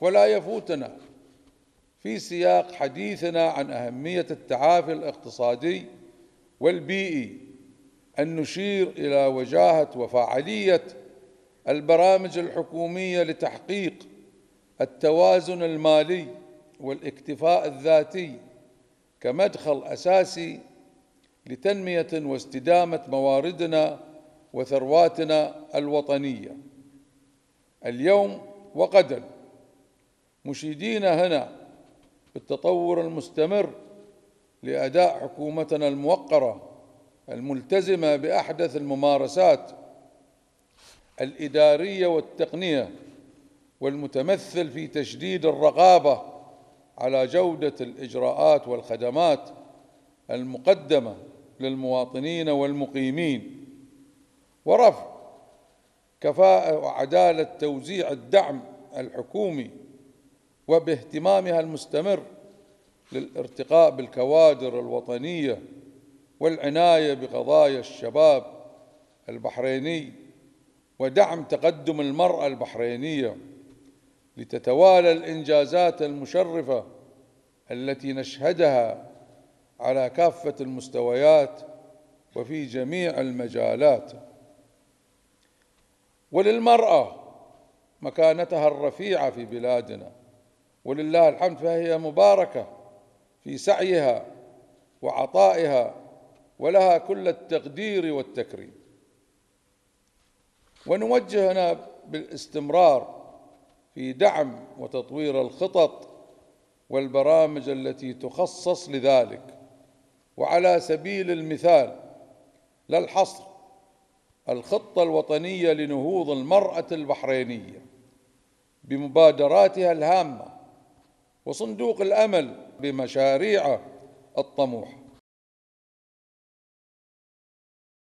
ولا يفوتنا. في سياق حديثنا عن أهمية التعافي الاقتصادي والبيئي أن نشير إلى وجاهة وفاعلية البرامج الحكومية لتحقيق التوازن المالي والاكتفاء الذاتي كمدخل أساسي لتنمية واستدامة مواردنا وثرواتنا الوطنية. اليوم وغدا مشيدين هنا بالتطور المستمر لأداء حكومتنا الموقرة الملتزمة بأحدث الممارسات الإدارية والتقنية والمتمثل في تشديد الرقابه على جودة الإجراءات والخدمات المقدمة للمواطنين والمقيمين ورفع كفاءة وعدالة توزيع الدعم الحكومي وباهتمامها المستمر للارتقاء بالكوادر الوطنية والعناية بقضايا الشباب البحريني ودعم تقدم المرأة البحرينية لتتوالى الإنجازات المشرفة التي نشهدها على كافة المستويات وفي جميع المجالات. وللمرأة مكانتها الرفيعة في بلادنا ولله الحمد فهي مباركة في سعيها وعطائها ولها كل التقدير والتكريم. ونوجه هنا بالاستمرار في دعم وتطوير الخطط والبرامج التي تخصص لذلك. وعلى سبيل المثال لا الحصر الخطة الوطنية لنهوض المرأة البحرينية بمبادراتها الهامة وصندوق الأمل بمشاريعه الطموحه